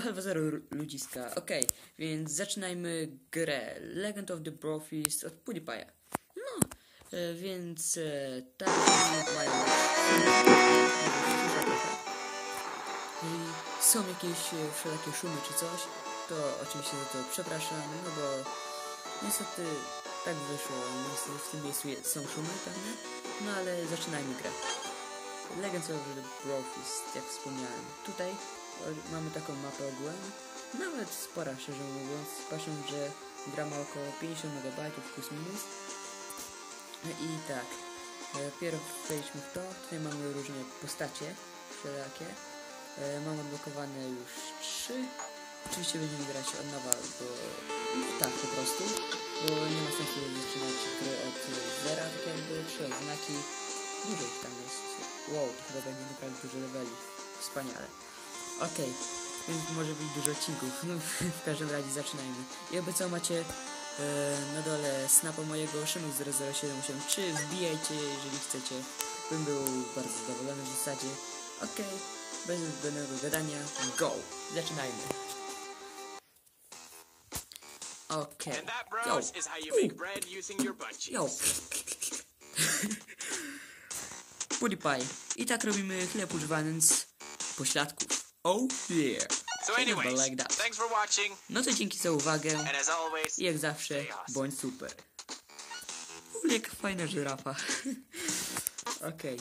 chyba zero ludziska. Okej, więc zaczynajmy grę. Legend of the Brofist od PewDiePie'a. No, e, więc e, tak mają Jeżeli są jakieś e, wszelakie szumy czy coś, to oczywiście za to przepraszam, no bo niestety tak wyszło. Niestety w tym miejscu są szumy pewne, no ale zaczynajmy grę. The Brofist, jak wspomniałem. Tutaj o, mamy taką mapę ogółem, nawet spora szczerze mówiąc, patrzę, że gra ma około 50 MB plus minus. No I tak, e, pierw wejdźmy w to, tutaj mamy różne postacie wszelakie. E, Mam odblokowane już 3. Oczywiście będziemy grać od nowa, bo no tak po prostu, bo nie ma sensu zaczynać gry od zera, tak jakby, trzy odznaki. Dużo ich tam jest. Wow, chyba będzie naprawdę dużo leveli. Wspaniale. Okej, więc może być dużo odcinków. W każdym razie zaczynajmy. I oby co macie e, na dole snapa mojego Szymek0078. Czy wbijajcie, jeżeli chcecie. Bym był bardzo zadowolony w zasadzie. Okej, bez zbędnego gadania. Go! Zaczynajmy. Okej. And that, Yo. PewDiePie. I tak robimy chleb używając pośladków. Oh yeah. So, anyways, like that. thanks for watching, No to dzięki za uwagę. and as always, I jak zawsze, bądź super. Ule, jaka fajna żyrafa. Okej.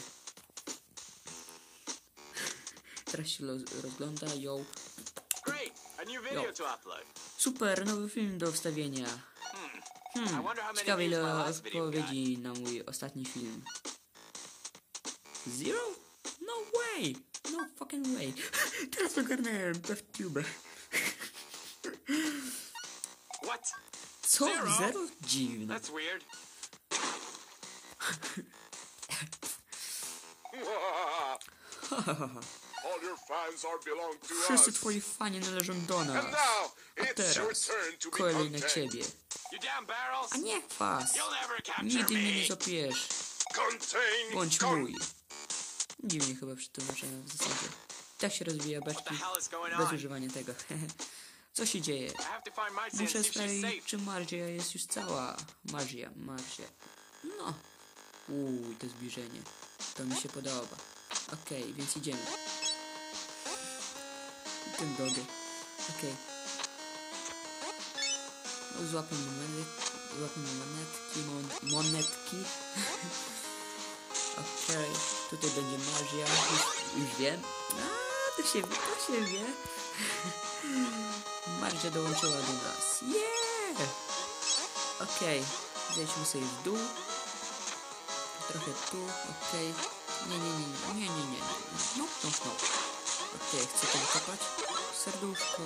Teraz się rozgląda, yo. Yo. Super, nowy film do wstawienia. Hmm, many ciekawe ile odpowiedzi na mój ostatni film. Zero? No way! No fucking way. Teraz ogarnąłem DevTube. What? Co? Zero? Zero? Dziwne. That's weird. All your fans are belong to Wszyscy twoi fani należą do nas. And now A teraz kolej na ciebie. You damn barrels? A nie was. You'll never capture Nigdy mnie nie zapiesz. Bądź mój. Dziwnie chyba przetłumaczone w zasadzie. Tak się rozwija beczki bez używania tego. Co się dzieje? Muszę sprawdzić, czy Marzia jest już cała. Marzia, Marzia. No. Uuu, to zbliżenie. To mi się podoba. Okej, więc idziemy. Ten drogę. Okej. No, złapię monet, złapię monetki, mon, monetki. Okej, tutaj będzie Marzia. Już, już wiem. A, to się, to się wie. Marzia dołączyła do nas. Yeah! Okej, zejdźmy sobie w dół. Trochę tu, okej. Nie, nie, nie, nie, nie, nie, nie. No, no, no. Okej, chcę to wykopać. Serduszko.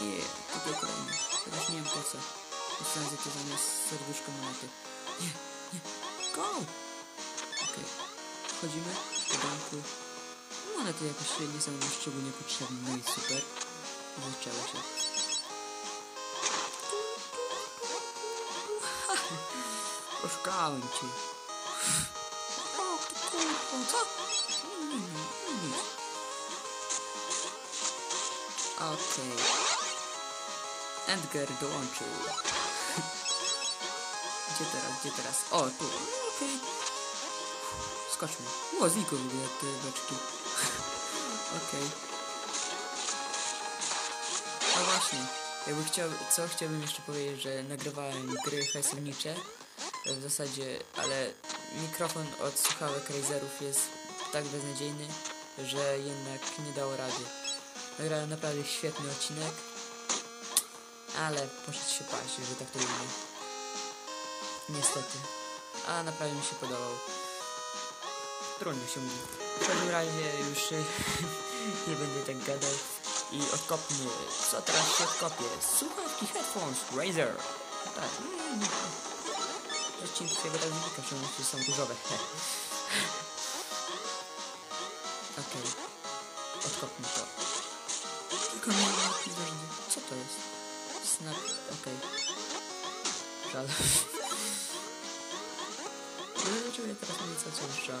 Nie, tutaj kolejny. Teraz nie wiem po co. Za to zamiast serduszko monety. Nie, nie. Go! Okej. Wchodzimy do domku. Monety jakoś nie są mi szczególnie potrzebne, no i super. Zaczęło się. Oszukałem cię. O, kurwa, co? Okej. Edgar dołączył. Gdzie teraz, gdzie teraz? O, tu. Okej. Skoczmy. O, znikły w ogóle te beczki. Okej. No właśnie, jakby chciał, co chciałbym jeszcze powiedzieć, że nagrywałem gry hajsownicze e, w zasadzie, ale mikrofon od słuchawek Razerów jest tak beznadziejny, że jednak nie dało rady. Nagrałem naprawdę świetny odcinek, ale poszedł się paść, że tak to ujmę. Niestety. A naprawdę mi się podobał. Trudno się mówi. W każdym razie już e, nie będę tak gadał. I odkopmy. Co teraz się odkopie? Słuchawki headphones Razer. Tak. Odcinki tego razownika, że są różowe. Okej. Odkopmy to. Tylko nie wiem. Co to jest? Snap. Okej. Żal. Ale dlaczego ja teraz mówię co co jest żal?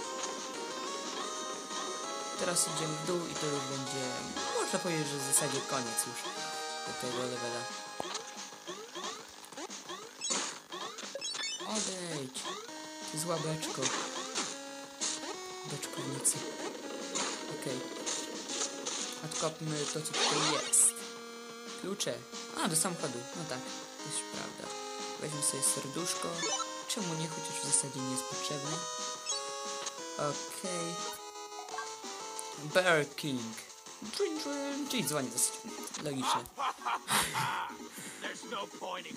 Teraz idziemy w dół i to już będzie, można powiedzieć, że w zasadzie koniec już tego levela. Odejdź! Zła beczko. Beczkownicy. Okej. Odkopmy to, co tutaj jest. Klucze. A, do samochodu. No tak, to jest prawda. Weźmy sobie serduszko. Czemu nie, chociaż w zasadzie nie jest potrzebne. Okej. Bear King. Czyli dzwoni dosyć logicznie.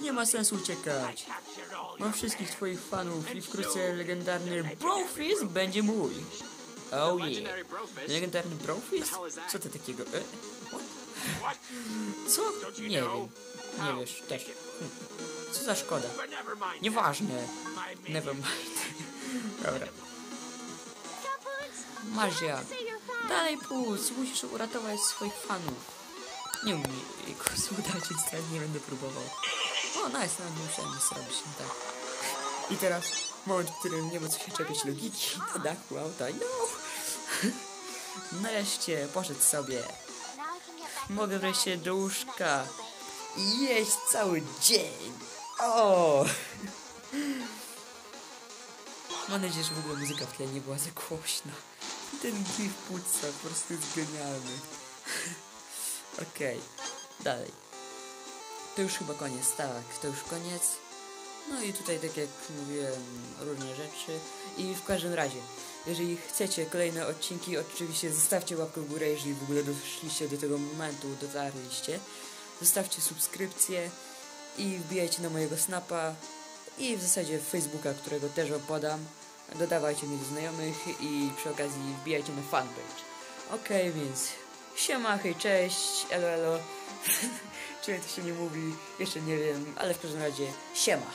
Nie ma sensu uciekać. Mam wszystkich twoich fanów i wkrótce legendarny Brofist będzie mój. Oh yeah. Legendarny Brofist? Co to takiego? E? Co? Nie wiem. Nie wiesz, też. Hm. Co za szkoda. Nieważne. My minion. Never mind. Dobra. Kapuc, Dalej puls, musisz uratować swoich fanów. Nie umiem kursu udać, więc teraz nie będę próbował. O, nice, nawet nie musiałem nic zrobić, no tak. I teraz moment, w którym nie ma co się czepiać logiki na dachu auta. No! Nareszcie poszedł sobie. Mogę wreszcie do łóżka i jeść cały dzień. O! Mam nadzieję, że w ogóle muzyka w tle nie była za głośna. Ten gif płuca po prostu jest genialny. Okej, dalej. To już chyba koniec, tak, to już koniec. No i tutaj, tak jak mówiłem, różne rzeczy. I w każdym razie, jeżeli chcecie kolejne odcinki, oczywiście zostawcie łapkę w górę, jeżeli w ogóle doszliście do tego momentu, dotarliście. Zostawcie subskrypcję i wbijajcie na mojego snapa i w zasadzie Facebooka, którego też wam podam. Dodawajcie mnie do znajomych i przy okazji wbijajcie na fanpage. Okej, więc siema, hej, cześć, elo, elo. Czy to się nie mówi, jeszcze nie wiem, ale w każdym razie siema.